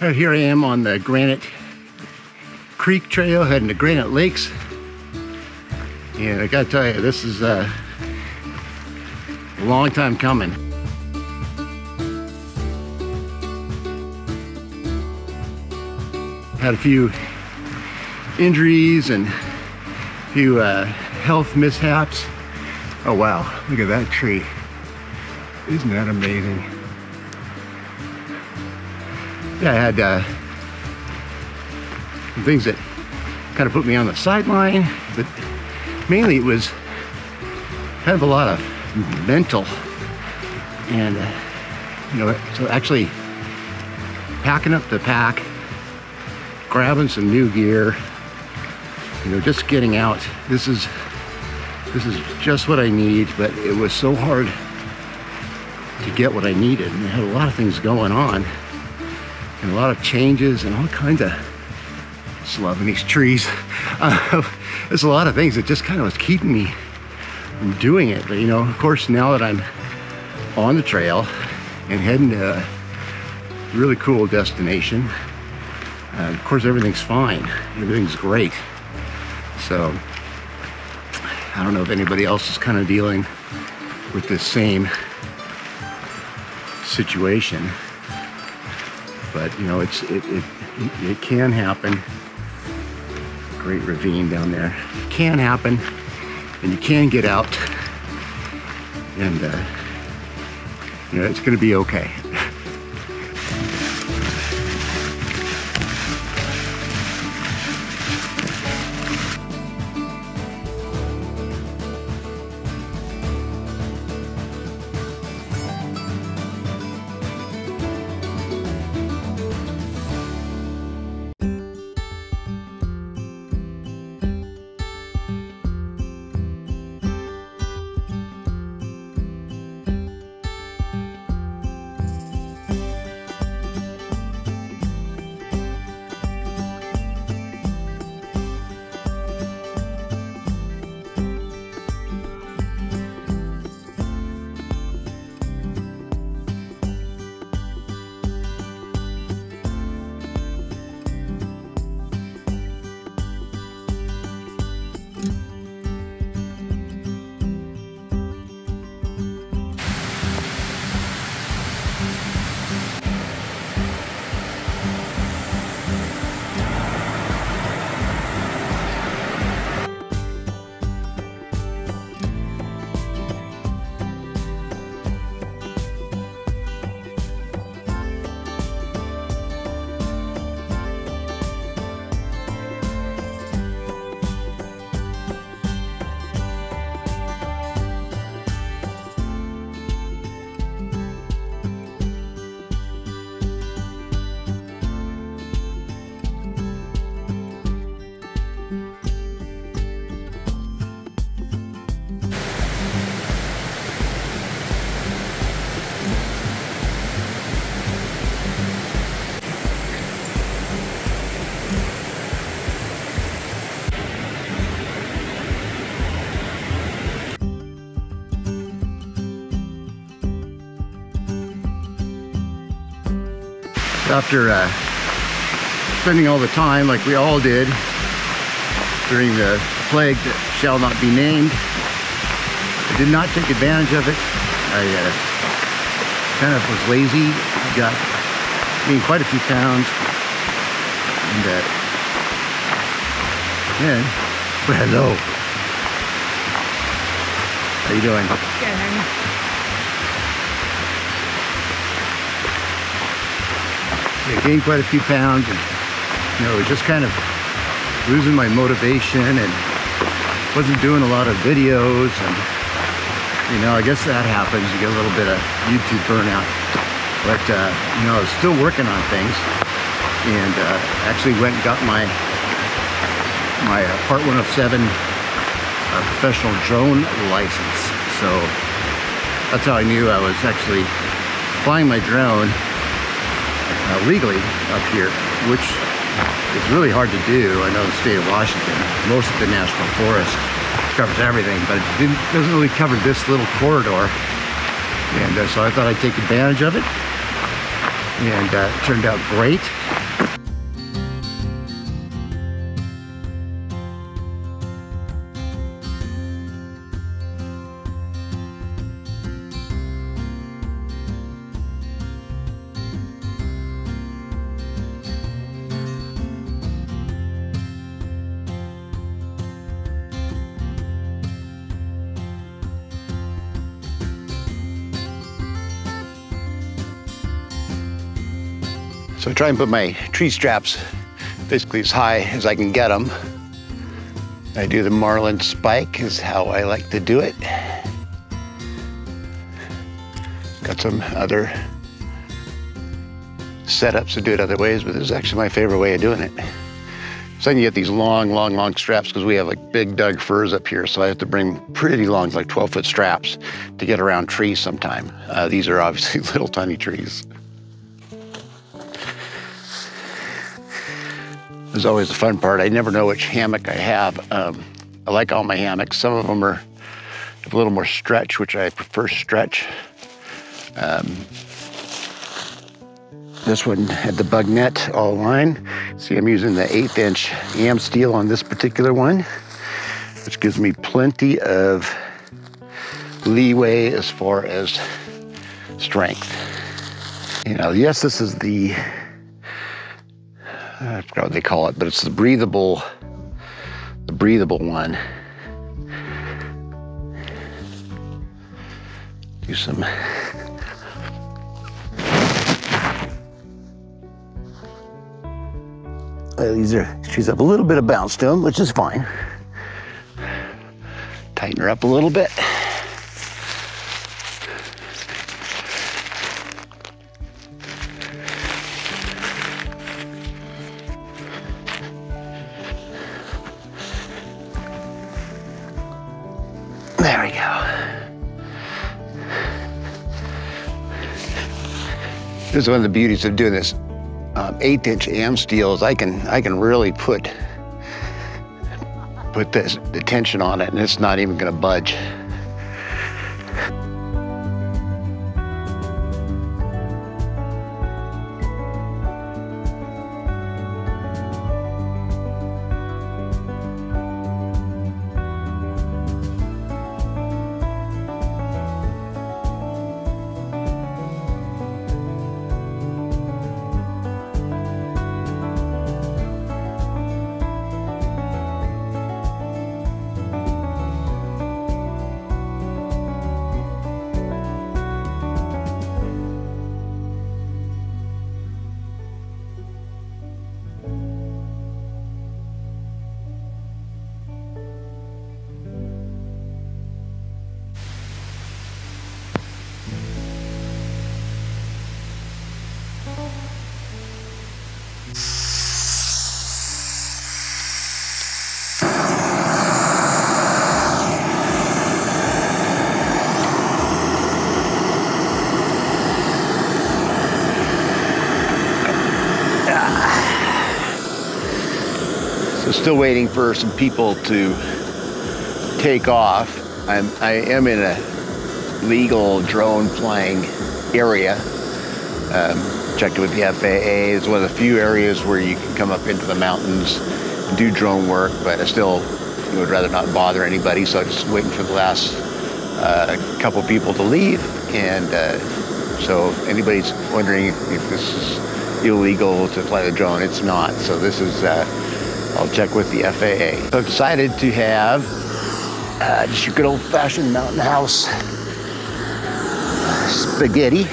Right here I am on the Granite Creek Trail heading to Granite Lakes. And I gotta tell you, this is uh, a long time coming. Had a few injuries and a few uh, health mishaps. Oh wow, look at that tree. Isn't that amazing? Yeah, I had uh, things that kind of put me on the sideline, but mainly it was kind of a lot of mental and, uh, you know, so actually packing up the pack, grabbing some new gear, you know, just getting out. This is, this is just what I need, but it was so hard to get what I needed. And I had a lot of things going on and a lot of changes and all kinds of just loving these trees. Uh, there's a lot of things that just kind of was keeping me from doing it. But you know, of course, now that I'm on the trail and heading to a really cool destination, uh, of course, everything's fine. Everything's great. So I don't know if anybody else is kind of dealing with this same situation but you know it's it, it it can happen. Great ravine down there. It can happen and you can get out. And uh, you know it's gonna be okay after uh, spending all the time like we all did during the plague that shall not be named. I did not take advantage of it. I uh, kind of was lazy, got gained quite a few pounds, and uh, yeah, well, hello. How you doing? Good, I gained quite a few pounds and you know just kind of losing my motivation and wasn't doing a lot of videos and you know I guess that happens. You get a little bit of YouTube burnout. But uh, you know I was still working on things and uh, actually went and got my my uh, part 107 uh, professional drone license. So that's how I knew I was actually flying my drone uh, legally up here, which is really hard to do. I know the state of Washington, most of the national forest covers everything, but it doesn't really cover this little corridor. And uh, so I thought I'd take advantage of it. and uh, it turned out great. So I try and put my tree straps basically as high as I can get them. I do the Marlin spike is how I like to do it. Got some other setups to do it other ways, but this is actually my favorite way of doing it. So I can get these long, long, long straps because we have like big Doug firs up here. So I have to bring pretty long, like 12 foot straps to get around trees sometime. Uh, these are obviously little tiny trees. Is always the fun part. I never know which hammock I have. Um, I like all my hammocks. Some of them are a little more stretch, which I prefer stretch. Um, this one had the bug net all line. See, I'm using the eighth inch AmSteel on this particular one, which gives me plenty of leeway as far as strength. You know, yes, this is the I forgot what they call it, but it's the breathable, the breathable one. Do some. Uh, these are, she's have a little bit of bounce to them, which is fine. Tighten her up a little bit. This is one of the beauties of doing this um, eighth inch AmSteel is I can I can really put put this the tension on it and it's not even going to budge. Still waiting for some people to take off. I'm I am in a legal drone flying area. Um, checked with the FAA. It's one of the few areas where you can come up into the mountains and do drone work, but I still would rather not bother anybody. So I'm just waiting for the last uh, couple people to leave. And uh, so anybody's wondering if this is illegal to fly the drone, it's not. So this is, uh, I'll check with the FAA. So I've to have uh, just your good old fashioned mountain house spaghetti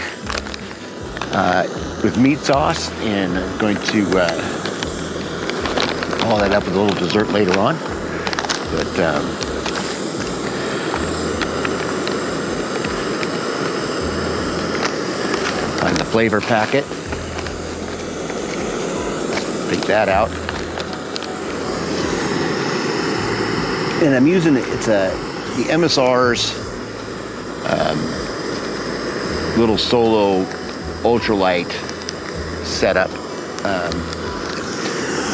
uh, with meat sauce and I'm going to uh, that up with a little dessert later on. But um, find the flavor packet. Take that out. And I'm using it, it's a, the MSR's um, little solo ultralight setup. Um,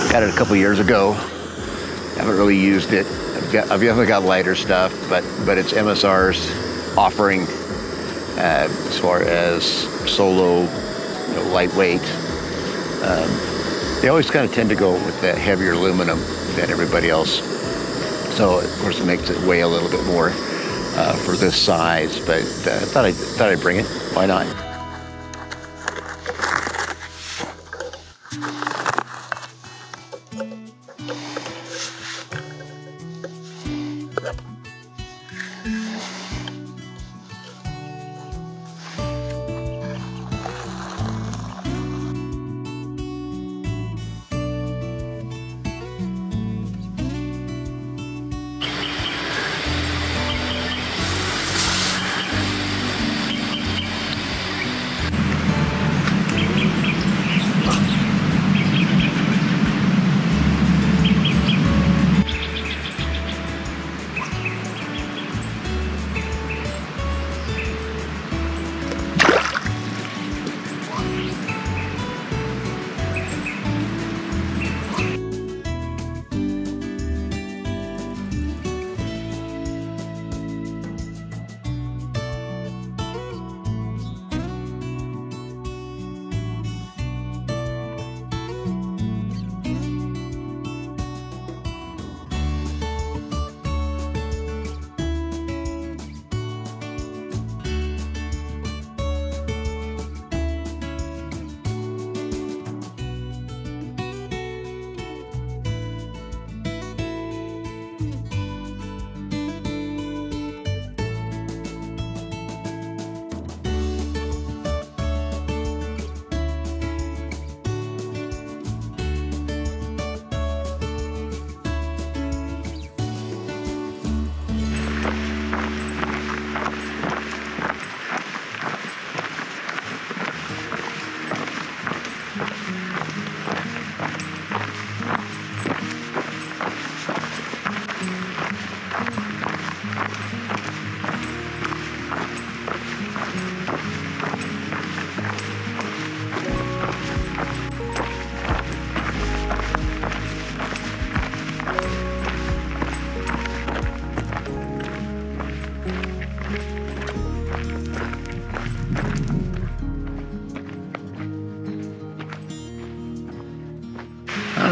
got it a couple years ago. Haven't really used it. I've got, I've definitely got lighter stuff, but but it's MSR's offering uh, as far as solo you know, lightweight. Um, they always kind of tend to go with the heavier aluminum than everybody else. So of course it makes it weigh a little bit more uh, for this size, but uh, thought I thought I'd bring it. Why not?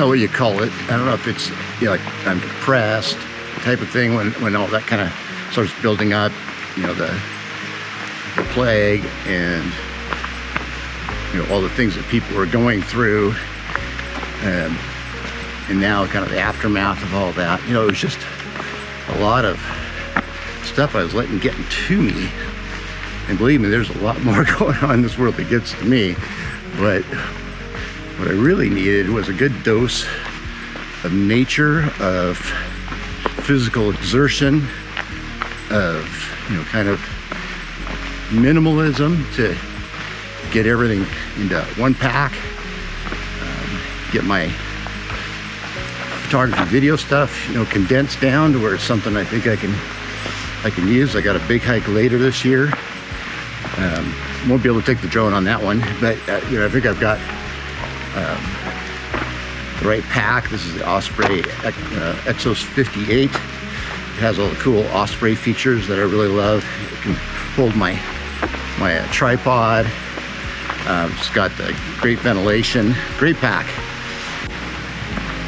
What you call it. I don't know if it's you know, like I'm depressed type of thing when, when all that kind of starts building up, you know, the, the plague and you know all the things that people were going through, um, and now kind of the aftermath of all that. You know, it was just a lot of stuff I was letting get to me. And believe me, there's a lot more going on in this world that gets to me. But what I really needed was a good dose of nature, of physical exertion, of, you know, kind of minimalism to get everything into one pack, um, get my photography video stuff, you know, condensed down to where it's something I think I can I can use. I got a big hike later this year. Um, won't be able to take the drone on that one, but uh, you know, I think I've got um, the right pack. This is the Osprey uh, Exos 58. It has all the cool Osprey features that I really love. It can hold my my uh, tripod. Uh, it's got the great ventilation, great pack.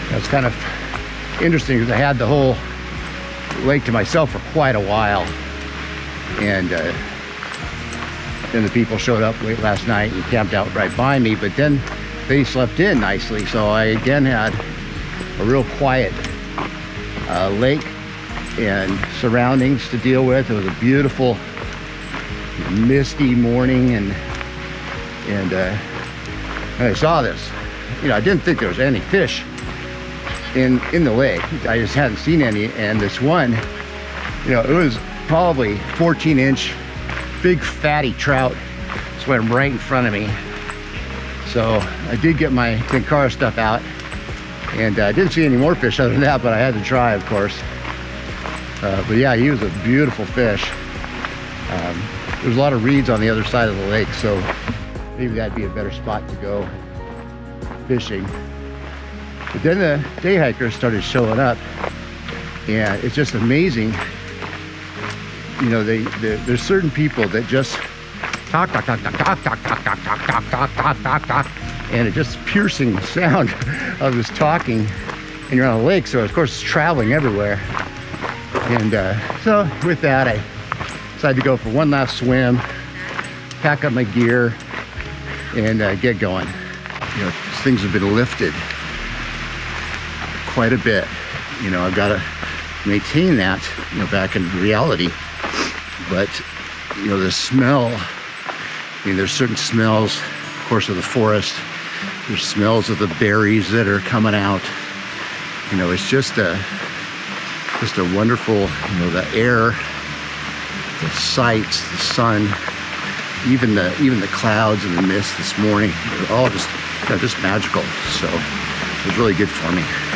That's kind of interesting because I had the whole lake to myself for quite a while, and uh, then the people showed up late last night and camped out right by me. But then they slept in nicely, so I again had a real quiet uh, lake and surroundings to deal with. It was a beautiful, misty morning, and and, uh, I saw this. You know, I didn't think there was any fish in in the lake. I just hadn't seen any, and this one, you know, it was probably 14 inch, big fatty trout swam right in front of me. So I did get my Tenkara stuff out, and I uh, didn't see any more fish other than that, but I had to try, of course. Uh, but yeah, he was a beautiful fish. Um, there's a lot of reeds on the other side of the lake, so maybe that'd be a better spot to go fishing. But then the day hikers started showing up, and it's just amazing. You know, they, they there's certain people that just and it just piercing the sound of this talking. And you're on a lake, so of course it's traveling everywhere. And uh, so with that, I decided to go for one last swim, pack up my gear, and uh, get going. You know, things have been lifted quite a bit. You know, I've got to maintain that, you know, back in reality. But, you know, the smell, I mean, there's certain smells, of course, of the forest. There's smells of the berries that are coming out. You know, it's just a, just a wonderful, you know, the air, the sights, the sun, even the even the clouds and the mist this morning, are all just, just magical. So it was really good for me.